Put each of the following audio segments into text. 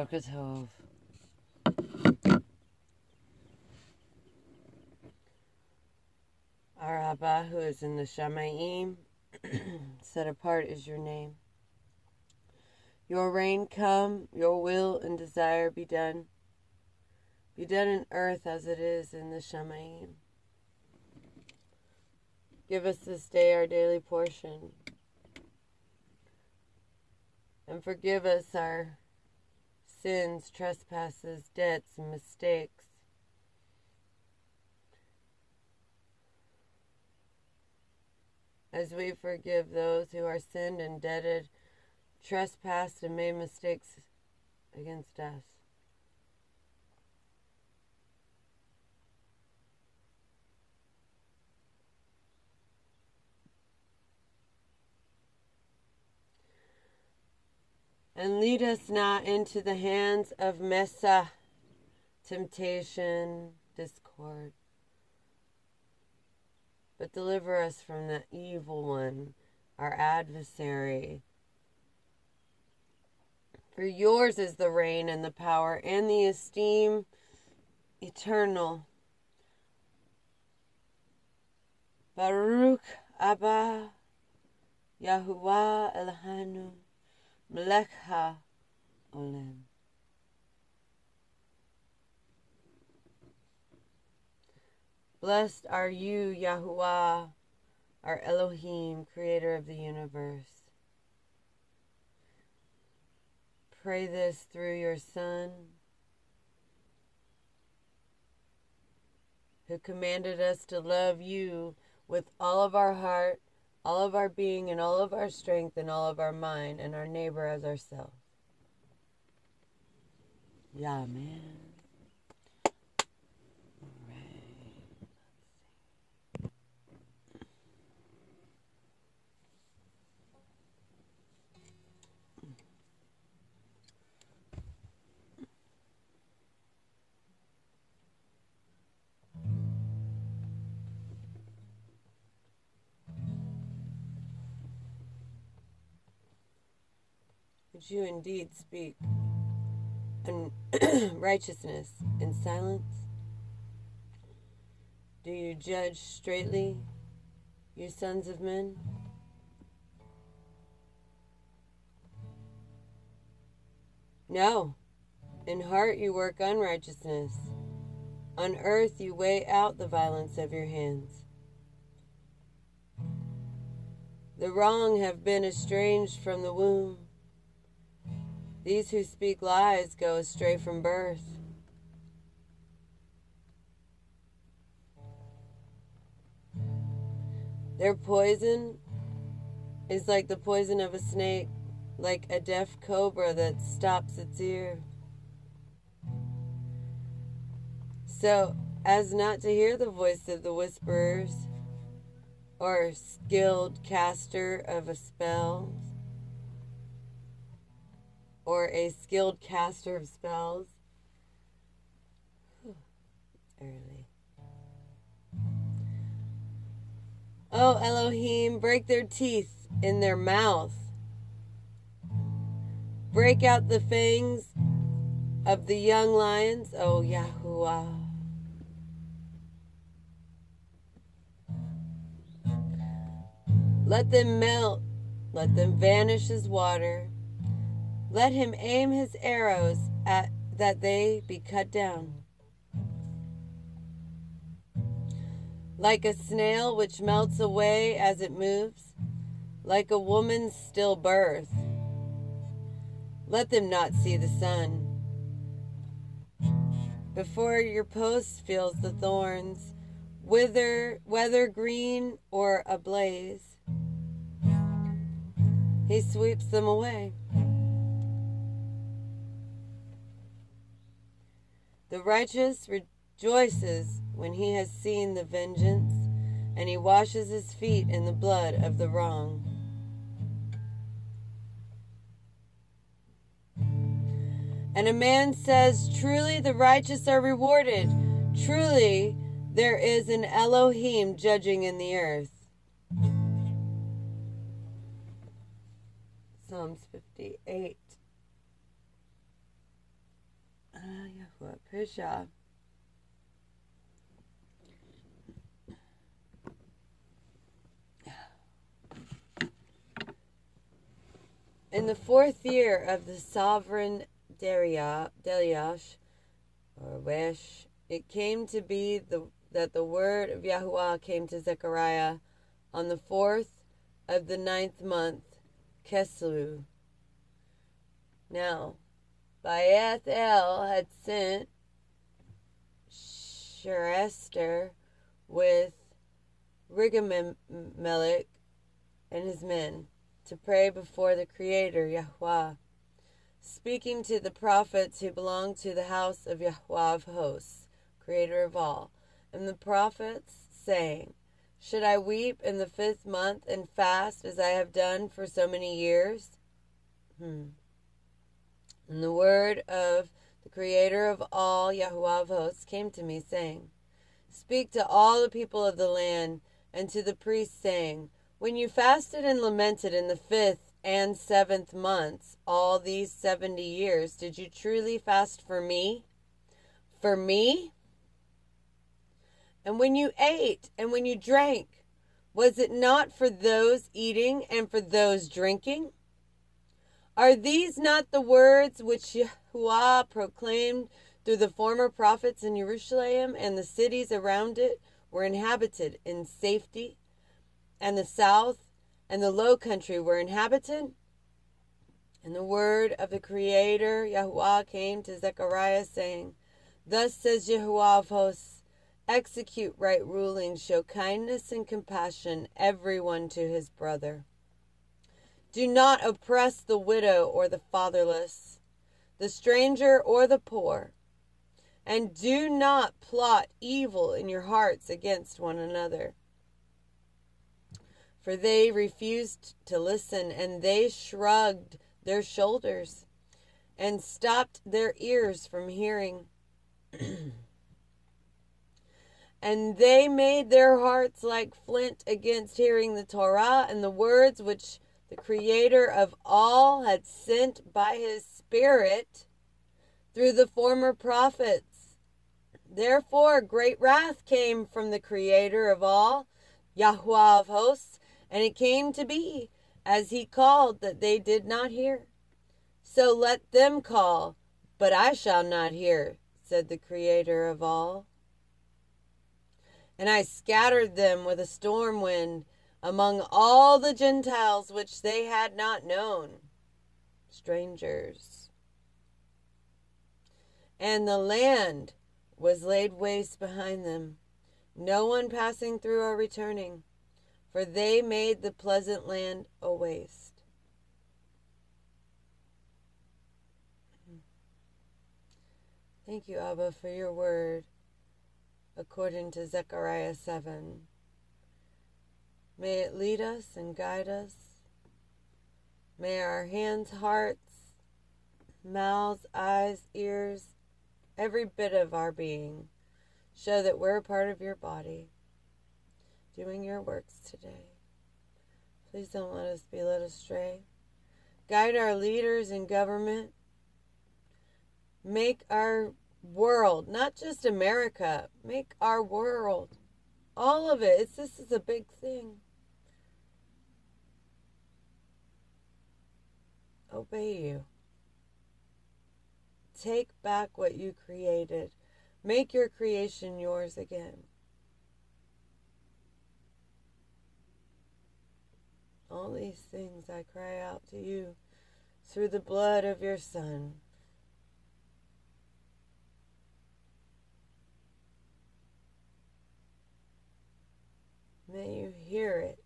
Boker Tov. Our Abba, who is in the Shamayim, set apart is your name. Your reign come, your will and desire be done. Be done in earth as it is in the Shamayim. Give us this day our daily portion. And forgive us our sins, trespasses, debts, and mistakes. As we forgive those who are sinned, and indebted, trespassed, and made mistakes against us. And lead us not into the hands of Mesa, temptation, discord, but deliver us from the evil one, our adversary. For yours is the reign and the power and the esteem eternal. Baruch Abba Yahuwah Elohanu. Blessed are you, Yahuwah, our Elohim, creator of the universe. Pray this through your Son, who commanded us to love you with all of our heart, all of our being and all of our strength and all of our mind and our neighbor as ourselves. Yeah, man. Would you indeed speak and righteousness in silence? Do you judge straightly, you sons of men? No. In heart you work unrighteousness. On earth you weigh out the violence of your hands. The wrong have been estranged from the womb. These who speak lies go astray from birth. Their poison is like the poison of a snake, like a deaf cobra that stops its ear. So as not to hear the voice of the whisperers or skilled caster of a spell or a skilled caster of spells. early. Oh, Elohim, break their teeth in their mouth. Break out the fangs of the young lions, oh Yahuwah. Let them melt, let them vanish as water. Let him aim his arrows at that they be cut down. Like a snail which melts away as it moves, like a woman's stillbirth. Let them not see the sun. Before your post feels the thorns, wither, whether green or ablaze, he sweeps them away. The righteous rejoices when he has seen the vengeance, and he washes his feet in the blood of the wrong. And a man says, Truly the righteous are rewarded. Truly there is an Elohim judging in the earth. Psalms 58. In the fourth year of the sovereign Dariash, or Wesh, it came to be the, that the word of Yahuwah came to Zechariah on the fourth of the ninth month, Keslu. Now, Bĕyth Ěl had sent Sharʼetser with Reḡem-Meleḵ and his men to pray before the Creator, Yahweh, speaking to the prophets who belonged to the house of Yahweh of hosts, Creator of all, and the prophets, saying, Should I weep in the fifth month and fast as I have done for so many years? Hmm. And the word of the Creator of all, Yahweh of hosts, came to me, saying, Speak to all the people of the land and to the priests, saying, when you fasted and lamented in the fifth and seventh months, all these seventy years, did you truly fast for me? For me? And when you ate and when you drank, was it not for those eating and for those drinking? Are these not the words which Yahuwah proclaimed through the former prophets in Jerusalem and the cities around it were inhabited in safety? and the south and the low country were inhabited. And the word of the Creator, Yahuwah, came to Zechariah, saying, Thus says Yahuwah of hosts, execute right ruling, show kindness and compassion, everyone to his brother. Do not oppress the widow or the fatherless, the stranger or the poor, and do not plot evil in your hearts against one another for they refused to listen, and they shrugged their shoulders and stopped their ears from hearing. and they made their hearts like flint against hearing the Torah and the words which the Creator of all had sent by His Spirit through the former prophets. Therefore, great wrath came from the Creator of all, Yahweh of hosts, and it came to be, as he called, that they did not hear. So let them call, but I shall not hear, said the Creator of all. And I scattered them with a storm wind among all the Gentiles which they had not known, strangers. And the land was laid waste behind them, no one passing through or returning for they made the pleasant land a waste. Thank you, Abba, for your word, according to Zechariah 7. May it lead us and guide us. May our hands, hearts, mouths, eyes, ears, every bit of our being show that we're a part of your body doing your works today. Please don't let us be led astray. Guide our leaders in government. Make our world, not just America, make our world, all of it. It's, this is a big thing. Obey you. Take back what you created. Make your creation yours again. All these things I cry out to you through the blood of your Son. May you hear it.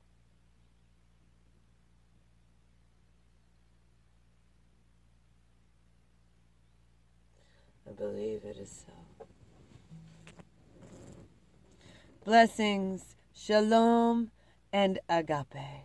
Believe it is so. Blessings, shalom, and agape.